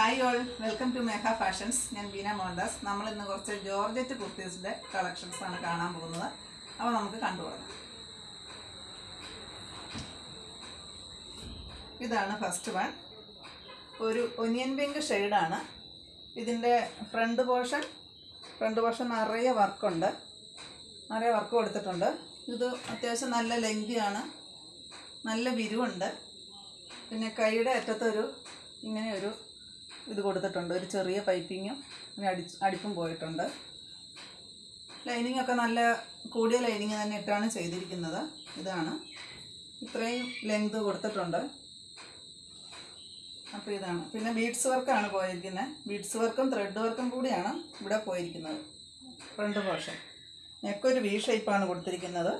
Hi all welcome to Megha fashions ഞാൻ ബീന മോഹൻദാസ്. നമ്മൾ ഇന്ന് കുറച്ച് ജോർജറ്റ് കുർത്തീസിന്റെ കളക്ഷൻസ് ആണ് കാണാൻ പോകുന്നത്. അപ്പോൾ നമുക്ക് കണ്ടുപോകാം ഇതാണ് ഫസ്റ്റ് വൺ ഒരു ഒനിയൻ പിങ്ക് ഷെയ്ഡാണ് ഇതിന്റെ ഫ്രണ്ട് പോർഷൻ ഫ്രണ്ട് പോർഷൻ നിറയെ വർക്കുണ്ട് നിറയെ വർക്ക് കൊടുത്തിട്ടുണ്ട്. ഇത് അത്യാവശ്യം നല്ല ലെങ്കിയാണ് നല്ല വിരിവുണ്ട്. പിന്നെ കൈയുടെ അറ്റത്തൊരു ഇങ്ങനെ ഒരു ഇത് കൊടുത്തിട്ടുണ്ട്. ഒരു ചെറിയ പൈപ്പിങ്ങും പിന്നെ അടി അടിപ്പും പോയിട്ടുണ്ട്. ലൈനിങ് ഒക്കെ നല്ല കൂടിയ ലൈനിങ് തന്നെ ഇട്ടാണ് ചെയ്തിരിക്കുന്നത്. ഇതാണ്. ഇത്രയും ലെങ്ത് കൊടുത്തിട്ടുണ്ട്. അപ്പോൾ ഇതാണ്. പിന്നെ ബീഡ്സ് വർക്കാണ് പോയിരിക്കുന്നത് ബീഡ്സ് വർക്കും ത്രെഡ് വർക്കും കൂടിയാണ് ഇവിടെ പോയിരിക്കുന്നത്. Front portion. നെക്കൊരു വി ഷേപ്പാണ് കൊടുത്തിരിക്കുന്നത്.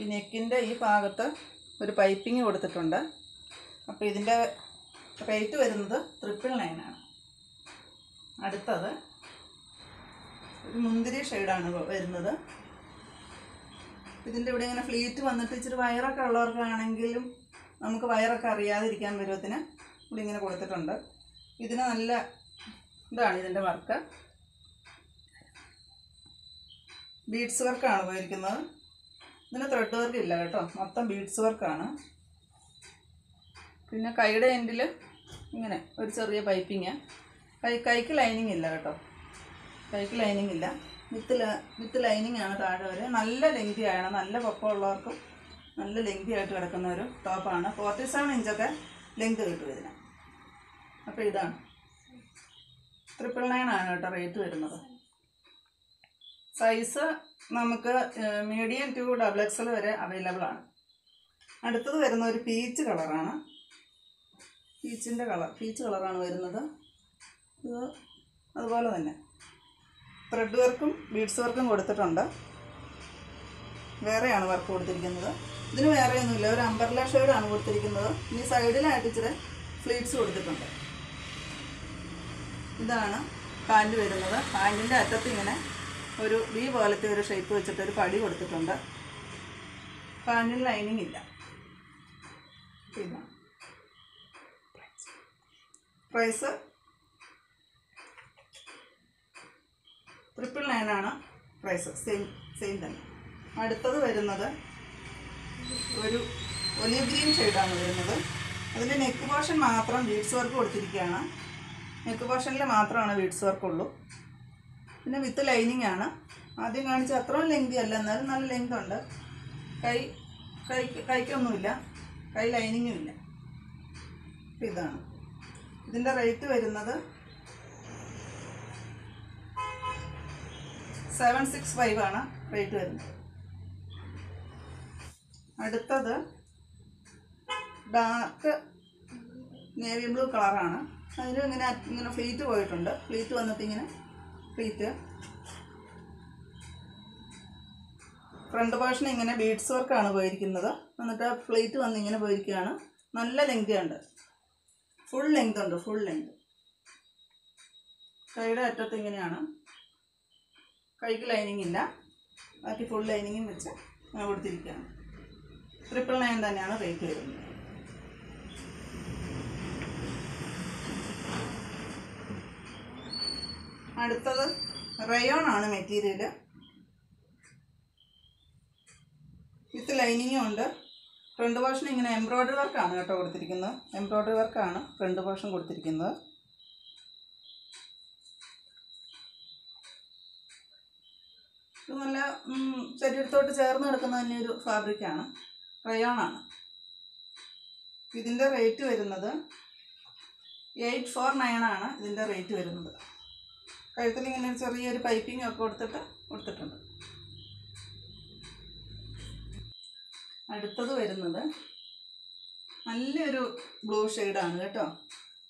ഈ നെക്കിന്റെ ഈ ഭാഗത്ത് ഒരു പൈപ്പിങ് കൊടുത്തിട്ടുണ്ട്. അപ്പോൾ ഇതിന്റെ റേറ്റ് വരുന്നത് ട്രിപ്പിൾ നയനാണ് അടുത്തത് ഒരു മുന്തിരി ഷെയ്ഡാണ് വരുന്നത്. ഇതിന്റെ ഇവിടെ ഇങ്ങനെ ഫ്ലീറ്റ് വന്നിട്ട് ഇച്ചിരി വയറൊക്കെ ഉള്ളവർക്കാണെങ്കിലും നമുക്ക് വയറൊക്കെ അറിയാതിരിക്കാൻ പരുവത്തിന് ഇവിടെ ഇങ്ങനെ കൊടുത്തിട്ടുണ്ട്. ഇതിന് നല്ല ഇതാണ് ഇതിന്റെ വർക്ക് ബീഡ്സ് വർക്കാണ് ഉപയോഗിക്കുന്നത്. ഇതിന് ത്രെഡ് വർക്ക് ഇല്ല കേട്ടോ. മൊത്തം ബീഡ്സ് വർക്കാണ് പിന്നെ കൈയുടെ എൻഡിൽ ഇങ്ങനെ ഒരു ചെറിയ പൈപ്പിങ് കൈ കൈക്ക് ലൈനിങ് ഇല്ല കേട്ടോ. കൈക്ക് ലൈനിങ് ഇല്ല. വിത്ത് വിത്ത് ലൈനിങ് ആണ് താഴെ വരെ. നല്ല ലെങ്തി ആണ് നല്ല പൊക്കമുള്ളവർക്കും നല്ല ലെങ്തി ആയിട്ട് കിടക്കുന്ന ഒരു ടോപ്പാണ് ഫോർട്ടി സെവൻ ഇഞ്ചൊക്കെ ലെങ്ത് കിട്ടും ഇതിന്. അപ്പോൾ ഇതാണ്. ട്രിപ്പിൾ നയൻ ആണ് കേട്ടോ റേറ്റ് വരുന്നത്. സൈസ് നമുക്ക് മീഡിയം ടു ഡബിൾ എക്സൽ വരെ അവൈലബിൾ ആണ്. അടുത്തത് വരുന്ന ഒരു പീച്ച് കളറാണ്. പീച്ചിന്റെ കളർ പീച്ച് കളറാണ് വരുന്നത്. ഇത് അതുപോലെ തന്നെ. ത്രെഡ് വർക്കും ബീഡ്സ് വർക്കും കൊടുത്തിട്ടുണ്ട്. വേറെയാണ് വർക്ക് കൊടുത്തിരിക്കുന്നത്. ഇതിന് വേറെയൊന്നുമില്ല. ഒരു അമ്പർല ഷെയ്ഡാണ് കൊടുത്തിരിക്കുന്നത്. ഇനി സൈഡിലായിട്ട് ഇച്ചിരി ഫ്ലീറ്റ്സ് കൊടുത്തിട്ടുണ്ട്. ഇതാണ് പാന്റ് വരുന്നത്. പാന്റിന്റെ അറ്റത്ത് ഇങ്ങനെ ഒരു വി പോലത്തെ ഒരു ഷേപ്പ് വെച്ചിട്ട് ഒരു പടി കൊടുത്തിട്ടുണ്ട്. പാന്റിൽ ലൈനിങ് ഇല്ല. ഇതാണ്. പ്രൈസ് ട്രിപ്പിൾ നയനാണ് പ്രൈസ് സെയിം സെയിം തന്നെ. അടുത്തത് വരുന്നത് ഒരു ഒലിവ് ഗ്രീൻ ഷെയ്ഡാണ് വരുന്നത്. അതിന്റെ നെക്ക് പോർഷൻ മാത്രം ബീഡ്സ് വർക്ക് കൊടുത്തിരിക്കുകയാണ്. നെക്ക് പോർഷനിൽ മാത്രമാണ് വർക്ക് ഉള്ളൂ. പിന്നെ വിത്ത് ലൈനിങ് ആണ്. ആദ്യം കാണിച്ച അത്രയും ലെങ്തി അല്ല. എന്നാലും നല്ല ലെങ്ത് ഉണ്ട്. കൈ കൈ കൈക്കൊന്നുമില്ല. കൈ ലൈനിങ്ങും ഇല്ല. ഇതാണ്. ഇതിന്റെ റേറ്റ് വരുന്നത് സെവൻ സിക്സ് ഫൈവ് ആണ് റേറ്റ് വരുന്നത്. അടുത്തത് ഡാർക്ക് നേവി ബ്ലൂ കളറാണ് അതിന് ഇങ്ങനെ ഇങ്ങനെ ഫ്ലീറ്റ് പോയിട്ടുണ്ട്. ഫ്ലീറ്റ് വന്നിട്ട് ഇങ്ങനെ ഫ്ലീറ്റ് ഫ്രണ്ട് പോർഷൻ ഇങ്ങനെ ബീഡ്സ് വർക്കാണ് പോയിരിക്കുന്നത്. എന്നിട്ട് ഫ്ലീറ്റ് വന്ന് ഇങ്ങനെ പോയിരിക്കുകയാണ്. നല്ല ലെങ്ത് ഉണ്ട്. ഫുൾ ലെങ്ത് ഉണ്ട് ഫുൾ ലെങ്ത് കൈയുടെ അറ്റത്ത് ഇങ്ങനെയാണ്. കൈക്ക് ലൈനിങ് ഇല്ല. ബാക്കി ഫുൾ ലൈനിങ്ങും വെച്ച് അങ്ങനെ കൊടുത്തിരിക്കുകയാണ്. ട്രിപ്പിൾ നയൻ തന്നെയാണ് റേറ്റ് വരുന്നത്. അടുത്തത് റയോൺ ആണ് മെറ്റീരിയൽ വിത്ത് ലൈനിങ്ങും ഉണ്ട്. ഫ്രണ്ട് പോർഷൻ ഇങ്ങനെ എംബ്രോയ്ഡറി വർക്കാണ് കേട്ടോ കൊടുത്തിരിക്കുന്നത്. എംബ്രോയ്ഡറി വർക്കാണ് ഫ്രണ്ട് പോർഷൻ കൊടുത്തിരിക്കുന്നത്. ഇത് നല്ല ശരീരത്തോട്ട് ചേർന്ന് കിടക്കുന്ന തന്നെ ഒരു ഫാബ്രിക്കാണ് റയോണാണ് ഇതിന്റെ റേറ്റ് വരുന്നത് എയ്റ്റ് ഫോർ നയൻ ആണ് ഇതിന്റെ റേറ്റ് വരുന്നത്. കഴുത്തിൽ ഇങ്ങനെ ചെറിയൊരു പൈപ്പിംഗ് ഒക്കെ കൊടുത്തിട്ട് കൊടുത്തിട്ടുണ്ട്. അടുത്തത് വരുന്നത് നല്ലൊരു ബ്ലൂ ഷെയ്ഡാണ് കേട്ടോ.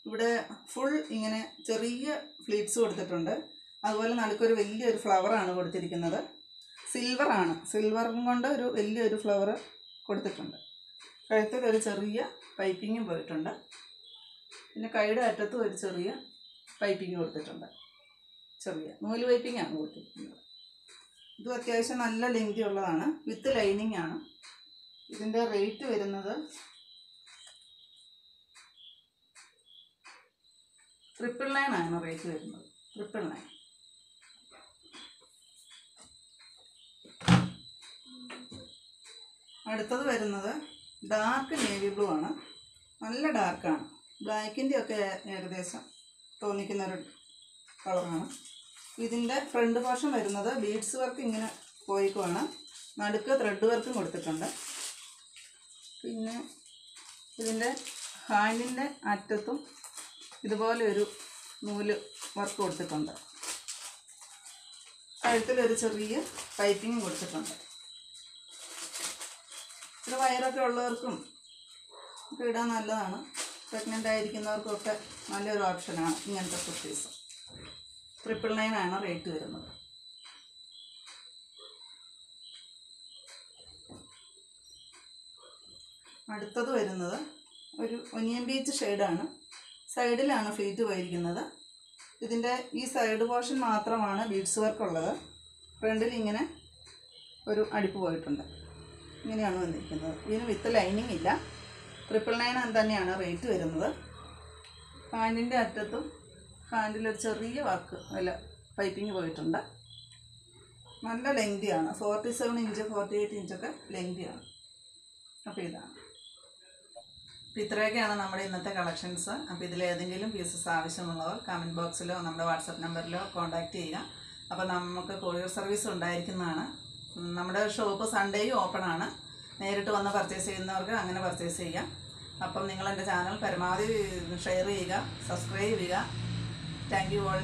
ഇവിടെ ഫുൾ ഇങ്ങനെ ചെറിയ ഫ്ലീറ്റ്സ് കൊടുത്തിട്ടുണ്ട്. അതുപോലെ നടുക്കൊരു വലിയൊരു ഫ്ലവറാണ് കൊടുത്തിരിക്കുന്നത്. സിൽവറാണ് സിൽവറും കൊണ്ട് ഒരു വലിയൊരു ഫ്ലവർ കൊടുത്തിട്ടുണ്ട്. കഴുത്തിൽ ഒരു ചെറിയ പൈപ്പിങ്ങും പോയിട്ടുണ്ട്. പിന്നെ കൈയുടെ അറ്റത്തും ഒരു ചെറിയ പൈപ്പിങ് കൊടുത്തിട്ടുണ്ട്. ചെറിയ നൂൽ പൈപ്പിങ്ങാണ് കൊടുത്തിരിക്കുന്നത്. ഇതും അത്യാവശ്യം നല്ല ലെങ്തി ഉള്ളതാണ്. വിത്ത് ലൈനിങ് ആണ്. ഇതിന്റെ റേറ്റ് വരുന്നത് ട്രിപ്പിൾ നയൻ ആണ് റേറ്റ് വരുന്നത്. ട്രിപ്പിൾ നയൻ അടുത്തത് വരുന്നത് ഡാർക്ക് നേവി ബ്ലൂ ആണ്. നല്ല ഡാർക്കാണ് ബ്ലാക്കിന്റെ ഒക്കെ ഏകദേശം തോന്നിക്കുന്ന ഒരു കളറാണ് ഇതിന്റെ ഫ്രണ്ട് പോർഷൻ വരുന്നത് ബീഡ്സ് വർക്ക് ഇങ്ങനെ പോയിക്കുവാണ്. നടുക്ക് ത്രെഡ് വർക്കും കൊടുത്തിട്ടുണ്ട്. പിന്നെ ഇതിന്റെ ഹാൻഡിന്റെ അറ്റത്തും ഇതുപോലെ ഒരു നൂൽ വർക്ക് കൊടുത്തിട്ടുണ്ട്. കഴുത്തിലൊരു ചെറിയ പൈപ്പിങ്ങും കൊടുത്തിട്ടുണ്ട്. ഇത് വയറൊക്കെ ഉള്ളവർക്കും ഒക്കെ ഇടാൻ നല്ലതാണ്. പ്രഗ്നന്റ് ആയിരിക്കുന്നവർക്കൊക്കെ നല്ലൊരു ഓപ്ഷനാണ് ഇങ്ങനത്തെ കുർത്തീസ്. ട്രിപ്പിൾ ആണ് റേറ്റ് വരുന്നത്. അടുത്തത് വരുന്നത് ഒരു ഒനിയൻ ബീച്ച് ഷെയ്ഡാണ്. സൈഡിലാണ് ഫ്ലീറ്റ് പോയിരിക്കുന്നത്. ഇതിന്റെ ഈ സൈഡ് പോർഷൻ മാത്രമാണ് ബീഡ്സ് വർക്ക് ഉള്ളത് ഫ്രണ്ടിൽ ഇങ്ങനെ ഒരു അടിപ്പ് പോയിട്ടുണ്ട്. ഇങ്ങനെയാണ് വന്നിരിക്കുന്നത്. ഇതിന് വിത്ത് ലൈനിങ് ഇല്ല. ട്രിപ്പിൾ നയൻ തന്നെയാണ് റേറ്റ് വരുന്നത്. പാന്റിന്റെ അറ്റത്തും പാന്റിലൊരു ചെറിയ വർക്ക് അല്ല പൈപ്പിങ് പോയിട്ടുണ്ട്. നല്ല ലെങ്തിയാണ്. Forty seven inch forty eight ഇഞ്ചൊക്കെ ലെങ്തിയാണ്. അപ്പോൾ ഇതാണ്. അപ്പോൾ ഇത്രയൊക്കെയാണ് നമ്മുടെ ഇന്നത്തെ കളക്ഷൻസ് അപ്പോൾ ഇതിൽ ഏതെങ്കിലും പീസസ് ആവശ്യമുള്ളവർ കമന്റ് ബോക്സിലോ നമ്മുടെ വാട്സപ്പ് നമ്പറിലോ കോൺടാക്റ്റ് ചെയ്യുക. അപ്പോൾ നമുക്ക് കൊറിയർ സർവീസ് ഉണ്ടായിരിക്കുന്നതാണ്. നമ്മുടെ ഷോപ്പ് സൺഡേയും ഓപ്പൺ ആണ്. നേരിട്ട് വന്ന് പർച്ചേസ് ചെയ്യുന്നവർക്ക് അങ്ങനെ പർച്ചേസ് ചെയ്യാം. അപ്പം നിങ്ങൾ എന്റെ ചാനൽ പരമാവധി ഷെയർ ചെയ്യുക സബ്സ്ക്രൈബ് ചെയ്യുക. Thank you all